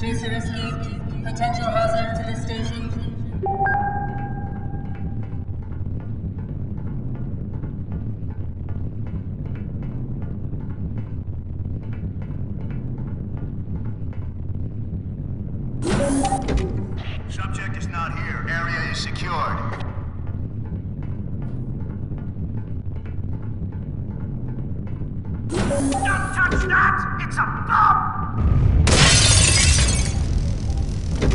Chaser escaped. Potential hazard to the station. Subject is not here. Area is secured. Don't touch that! It's a bomb! Okay,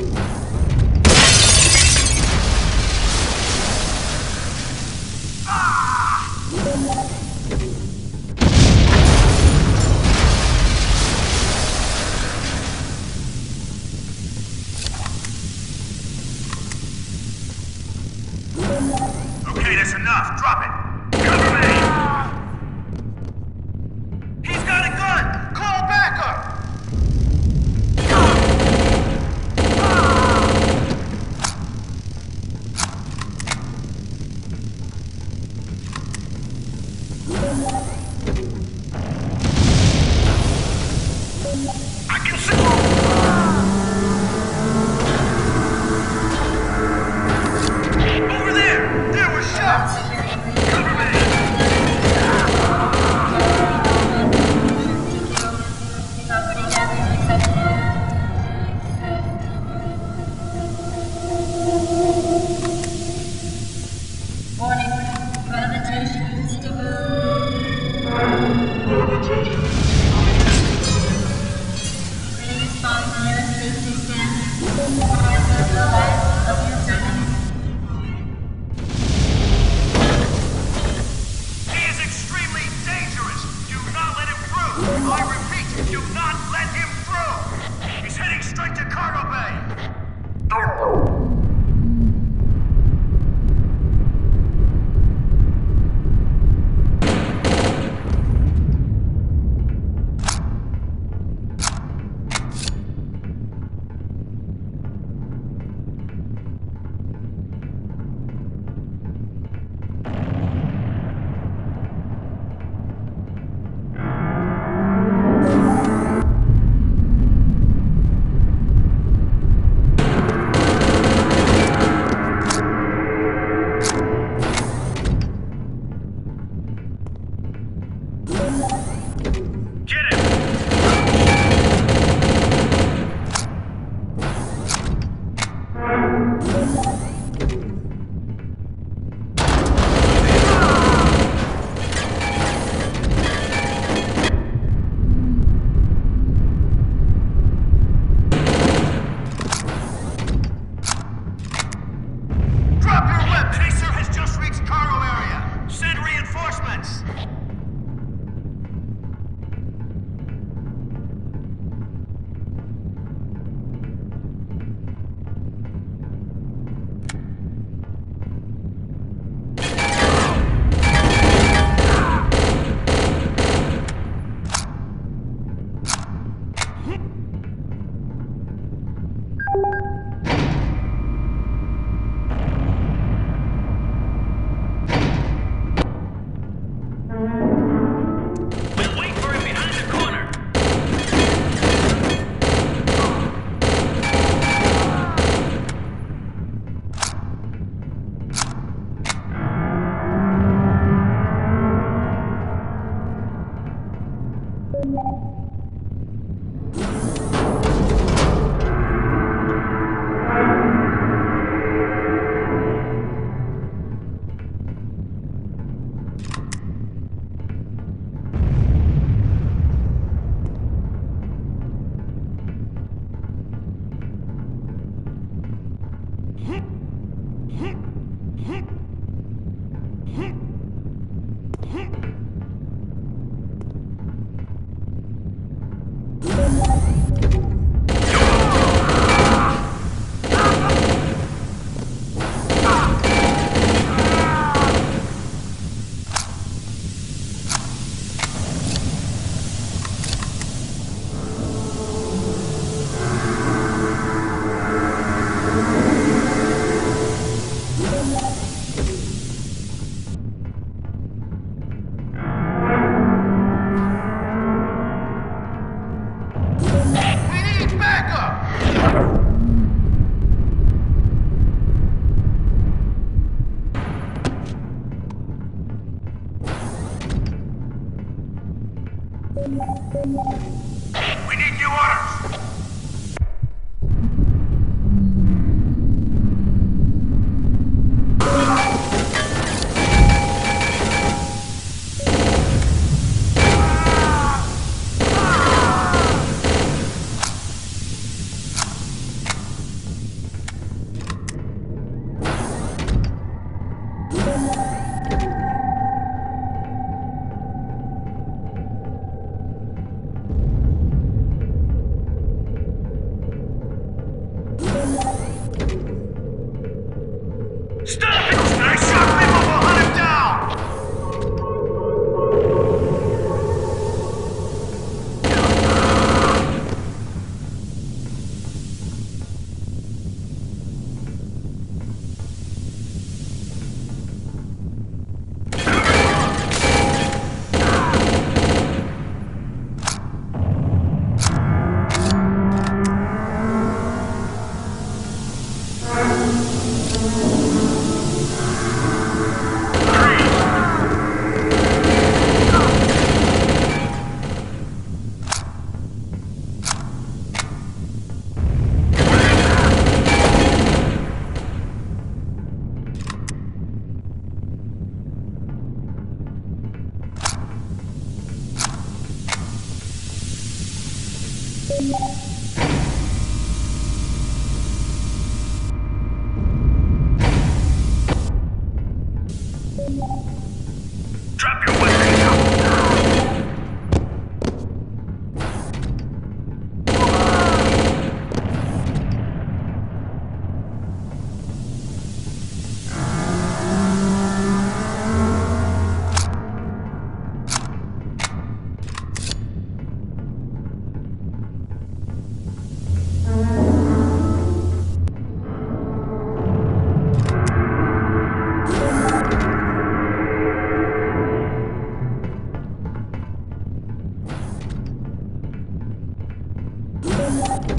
that's enough. Drop it. once. Hit! Hit! Thank you. Cover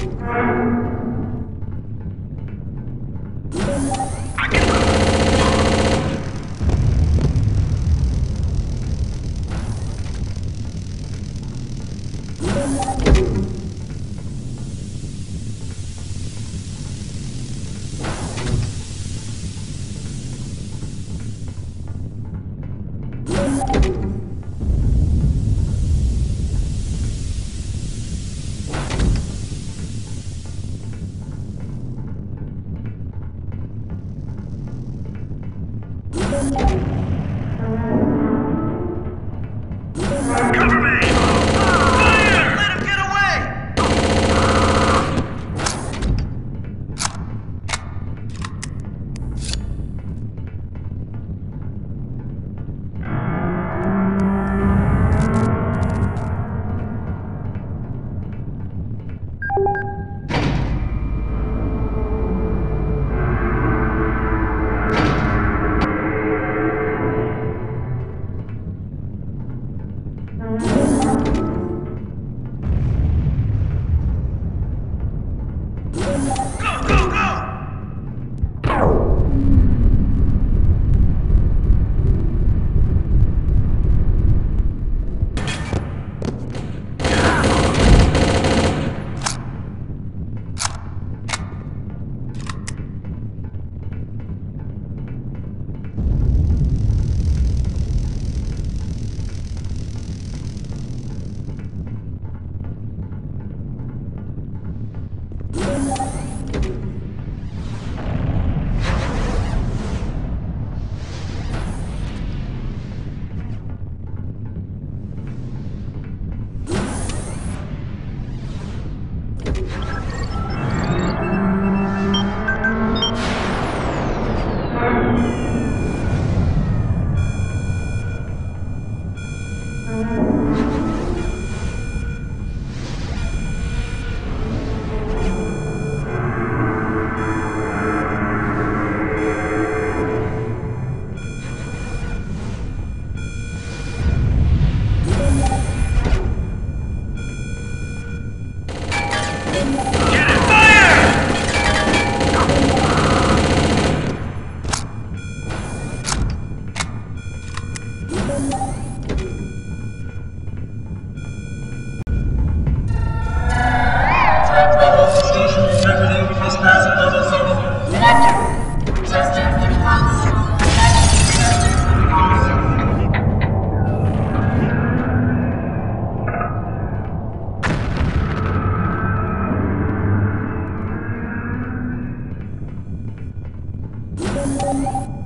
Thank you.